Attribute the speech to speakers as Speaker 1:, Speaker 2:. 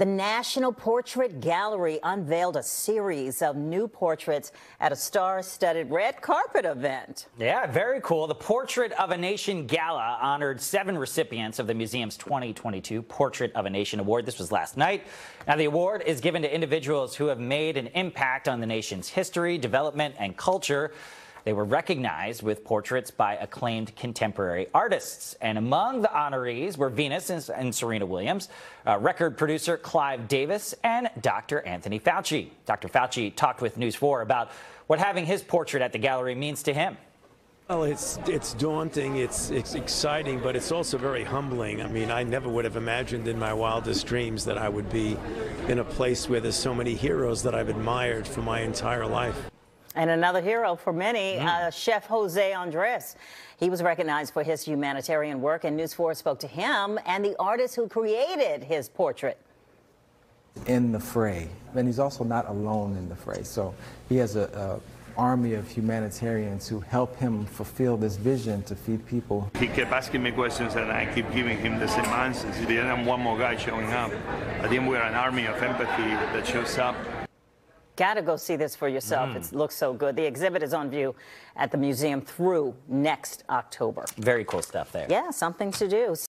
Speaker 1: The National Portrait Gallery unveiled a series of new portraits at a star-studded red carpet event.
Speaker 2: Yeah, very cool. The Portrait of a Nation Gala honored seven recipients of the museum's 2022 Portrait of a Nation Award. This was last night. Now, the award is given to individuals who have made an impact on the nation's history, development, and culture. They were recognized with portraits by acclaimed contemporary artists. And among the honorees were Venus and Serena Williams, uh, record producer Clive Davis, and Dr. Anthony Fauci. Dr. Fauci talked with News 4 about what having his portrait at the gallery means to him.
Speaker 3: Well, it's it's daunting, it's it's exciting, but it's also very humbling. I mean, I never would have imagined in my wildest dreams that I would be in a place where there's so many heroes that I've admired for my entire life.
Speaker 1: And another hero for many, mm. uh, Chef Jose Andres. He was recognized for his humanitarian work, and News 4 spoke to him and the artist who created his portrait.
Speaker 4: In the fray, and he's also not alone in the fray. So he has a, a army of humanitarians who help him fulfill this vision to feed people.
Speaker 5: He kept asking me questions and I keep giving him the same answers. Then I'm one more guy showing up. I think we're an army of empathy that shows up
Speaker 1: Got to go see this for yourself. Mm. It looks so good. The exhibit is on view at the museum through next October.
Speaker 2: Very cool stuff there.
Speaker 1: Yeah, something to do.